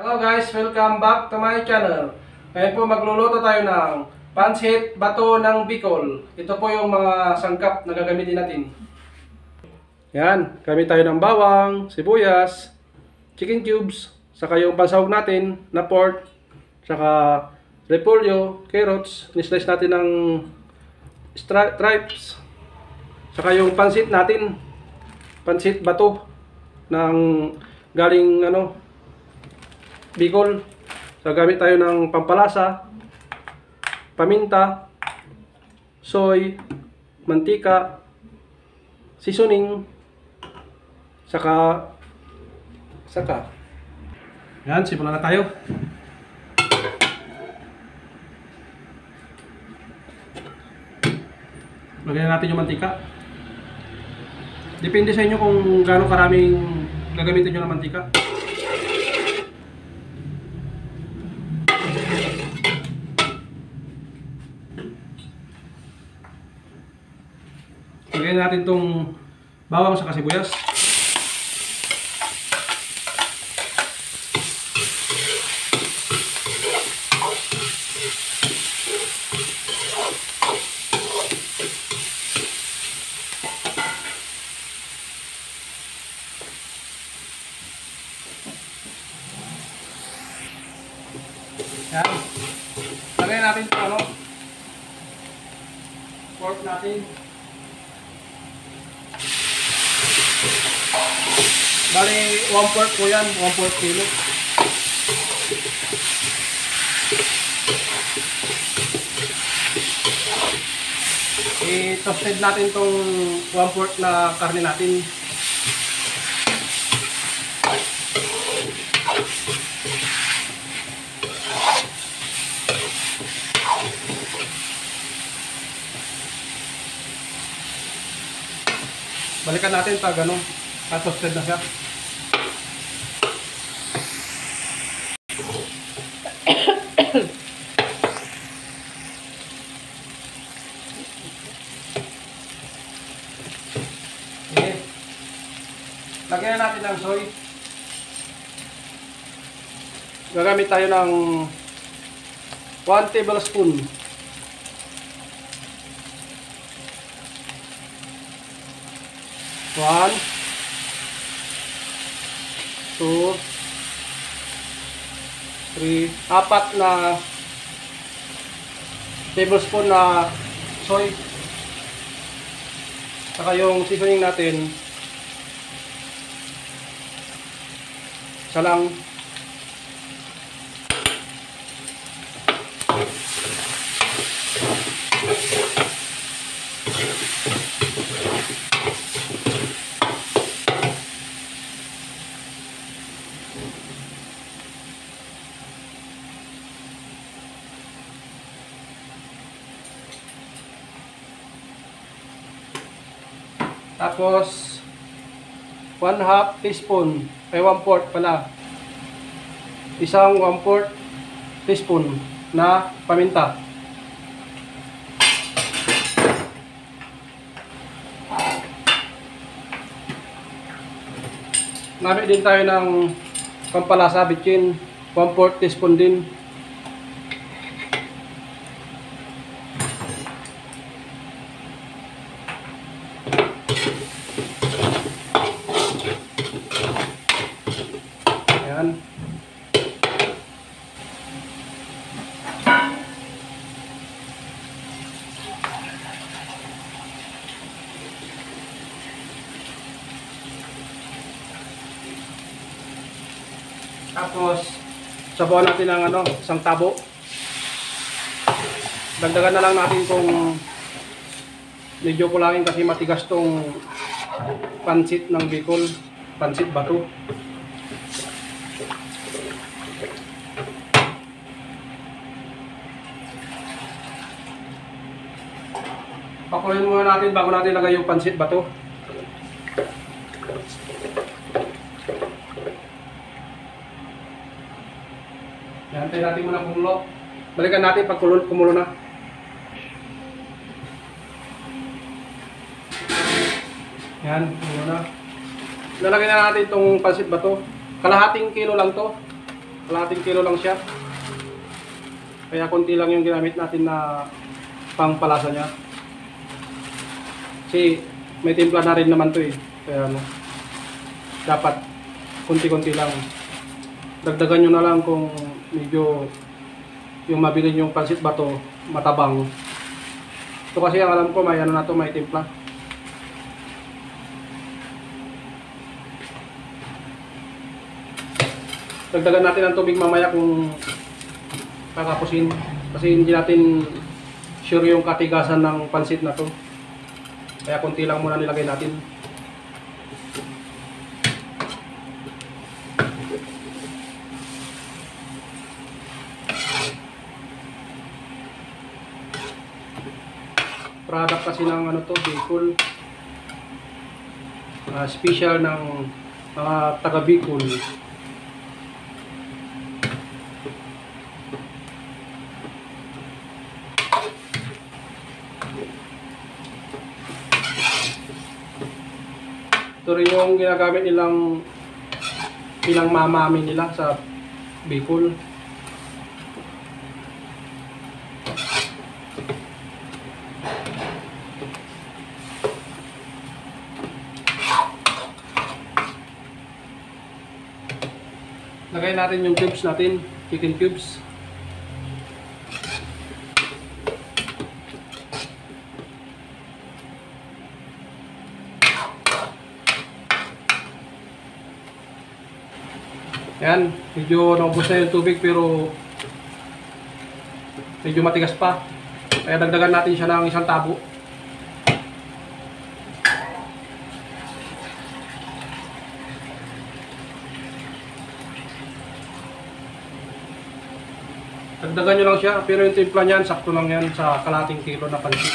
Hello guys, welcome back to my channel. Ngayon po magluluto tayo ng pansit bato ng Bicol. Ito po yung mga sangkap na gagamitin natin. Yan, gamit tayo ng bawang, sibuyas, chicken cubes, saka yung pansahog natin na pork, saka repolyo, carrots, nislice natin ng stri- stripes, saka yung pansit natin, pansit bato ng galing ano Bicol. So gamit tayo ng pampalasa, paminta, soy, mantika, seasoning, saka saka. Yan, simulan na tayo. Lagyan natin yung mantika. Depende sa inyo kung gaano karaming gagamitin nyo ng mantika. Lagyan natin tong bawang sa sibuyas. Yan. Lagyan natin ito ano. Pork natin. Bali, 1 pork po yan. 1 pork kilo. I-toasted natin tong 1 pork na karne natin. Balikan natin pag ano, toasted na siya. Lagyan na natin ng soy. Gagamit tayo ng 1 tablespoon. One, two, three, apat na tablespoon na soy. Saka yung seasoning natin, isa Tapos, 1 half teaspoon, ay 1 fourth pala. Isang 1 fourth teaspoon na paminta. Namit din tayo ng pampalasa, bitchin, 1 fourth teaspoon din. Ayan. Tapos, sabawan natin ng ano, isang tabo. Dagdagan na lang natin kung medyo kulangin kasi matigas tong pansit ng Bicol, pansit bato. Pakuluin muna natin bago natin lagay yung pansit bato. Hantay natin muna kumulo. Balikan natin pag kumulo, na. Yan, kumulo na. Lalagay na natin itong pansit bato. Kalahating kilo lang to. Kalating kilo lang siya. Kaya konti lang yung ginamit natin na pangpalasa niya. Kasi may timpla na rin naman to eh. Kaya ano, dapat konti-konti lang. Dagdagan nyo na lang kung medyo yung mabili yung pansit bato matabang. Ito kasi ang alam ko may ano na to, may timpla. Dagdagan natin ang tubig mamaya kung kakapusin. Kasi hindi natin sure yung katigasan ng pansit na to. Kaya konti lang muna nilagay natin. Product kasi ng ano to, Bicol. Ah, special ng mga taga Bicol. Ito rin yung ginagamit nilang bilang mamami nila sa Bicol. Lagay natin yung cubes natin, chicken cubes. Yan, medyo naubos na yung tubig pero medyo matigas pa. Kaya dagdagan natin siya ng isang tabo. Dagdagan nyo lang siya, pero yung timpla niyan, sakto lang yan sa kalating kilo na pansit.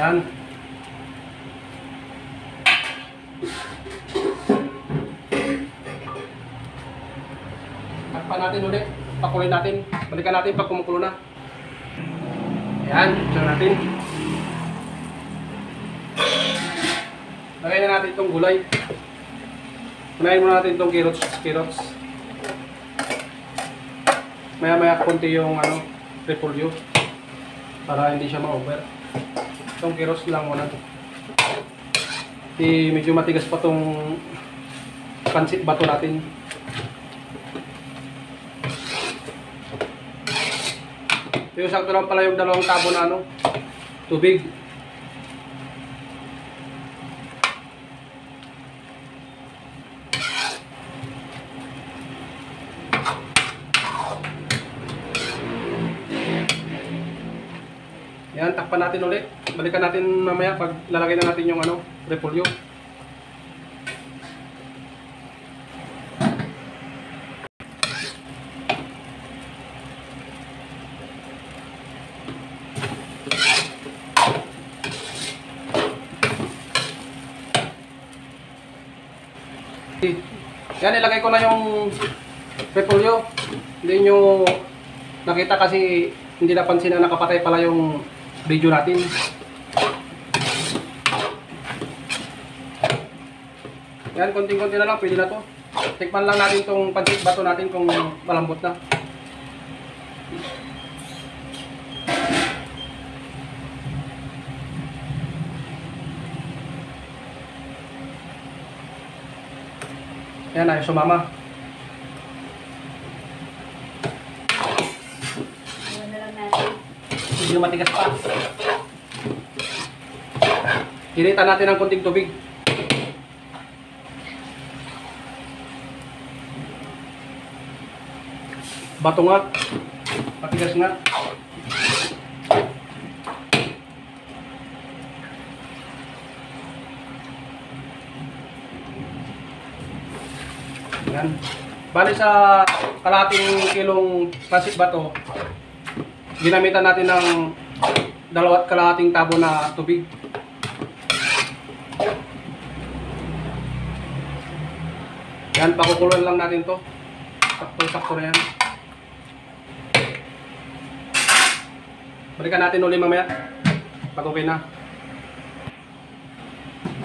Yan. Takpan natin ulit. Pakuloy natin. Balikan natin pag kumukulo na. Yan. Diyan natin. Lagay na natin itong gulay. Unahin muna natin itong carrots. Carrots. Maya maya konti yung ano, repolyo. Para hindi siya ma-over. Itong kiros lang muna. Di medyo matigas pa tong pansit bato natin. Yung sakto lang pala yung dalawang tabo na ano, tubig. Yan, takpan natin ulit. Balikan natin mamaya pag lalagay na natin yung ano, repolyo. Yan, ilagay ko na yung repolyo. Hindi nyo nakita kasi hindi napansin na nakapatay pala yung video natin. Yan, konting-konti na lang, pwede na to. Tikman lang natin tong pansit bato natin kung malambot na. Yan, ayos sumama. Iwan na lang natin. Medyo matigas pa. Initan natin ng konting tubig. Bato nga. Matigas nga. Yan. Bali sa kalating kilong pasit bato, ginamitan natin ng dalawat kalahating tabo na tubig. Yan, pakukuloy lang natin to. Sakto-sakto na yan. Balikan natin uli mamaya. Pag okay na.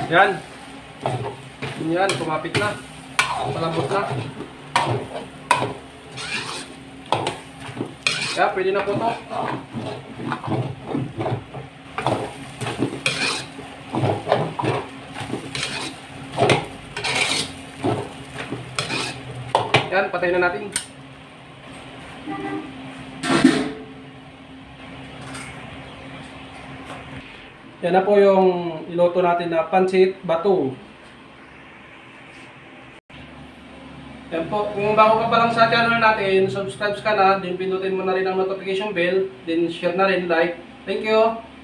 Yan. Yan, kumapit na. Malambot na. Yan, pwede na po to. Yan, patay na natin. Yan na po yung iloto natin na pansit bato. Yan po, kung bago ka pa lang sa channel natin, subscribe ka na, din pindutin mo na rin ang notification bell, then share na rin, like. Thank you!